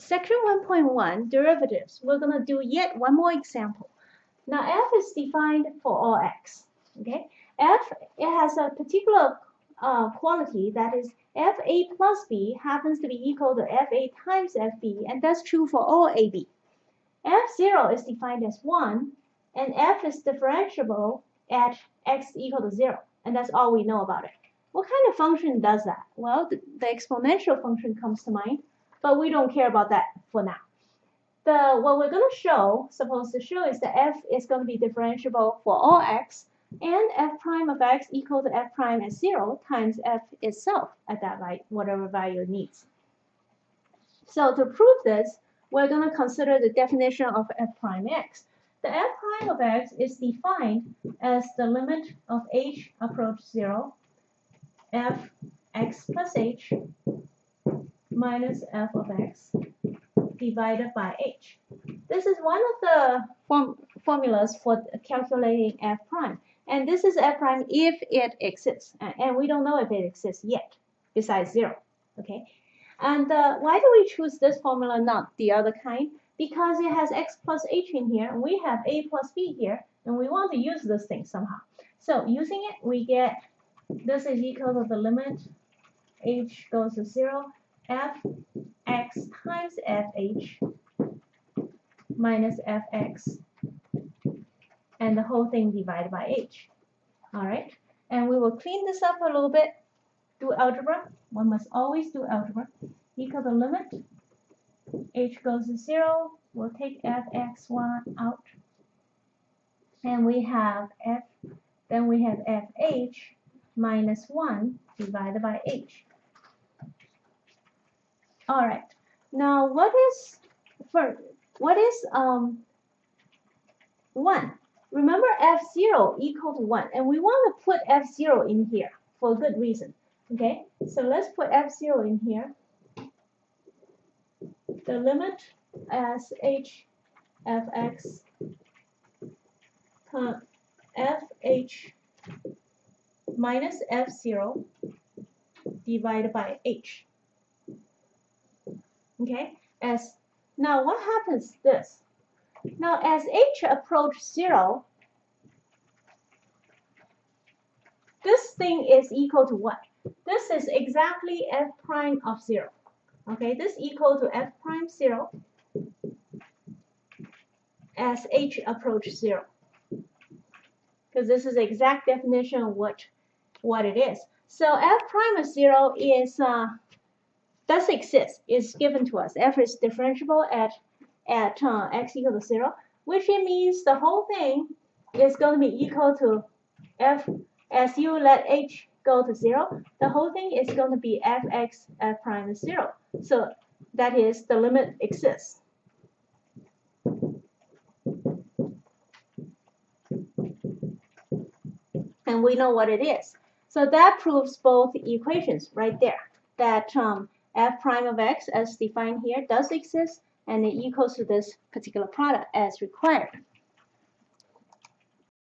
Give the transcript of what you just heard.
Section 1.1, derivatives. We're going to do yet one more example. Now f is defined for all x. Okay, f it has a particular uh, quality that is fa plus b happens to be equal to fa times fb, and that's true for all ab. f0 is defined as 1, and f is differentiable at x equal to 0, and that's all we know about it. What kind of function does that? Well, the, the exponential function comes to mind but we don't care about that for now. The, what we're going to show, supposed to show, is that f is going to be differentiable for all x, and f prime of x equal to f prime at 0 times f itself at that value, whatever value it needs. So to prove this, we're going to consider the definition of f prime x. The f prime of x is defined as the limit of h approach 0, f x plus h minus f of x divided by h. This is one of the form formulas for calculating f prime. And this is f prime if it exists. And we don't know if it exists yet, besides 0. Okay. And uh, why do we choose this formula, not the other kind? Because it has x plus h in here, and we have a plus b here, and we want to use this thing somehow. So using it, we get this is equal to the limit h goes to 0 fx times fh minus fx and the whole thing divided by h. Alright, and we will clean this up a little bit. Do algebra. One must always do algebra. Equal the limit. h goes to 0. We'll take fx1 out. And we have f, then we have fh minus 1 divided by h. All right. Now, what is for what is um one? Remember f0 equal to 1, and we want to put f0 in here for a good reason. Okay, so let's put f0 in here. The limit as h fx fh minus f0 divided by h okay? As now what happens this? Now as h approach 0 this thing is equal to what? This is exactly f prime of 0 okay? This equal to f prime 0 as h approach 0 because this is the exact definition of what what it is. So f prime of 0 is uh, does exist It's given to us. f is differentiable at at uh, x equal to 0, which means the whole thing is going to be equal to f as you let h go to 0, the whole thing is going to be fx f prime is 0. So that is the limit exists. And we know what it is. So that proves both equations right there. That um, f prime of x as defined here does exist and it equals to this particular product as required.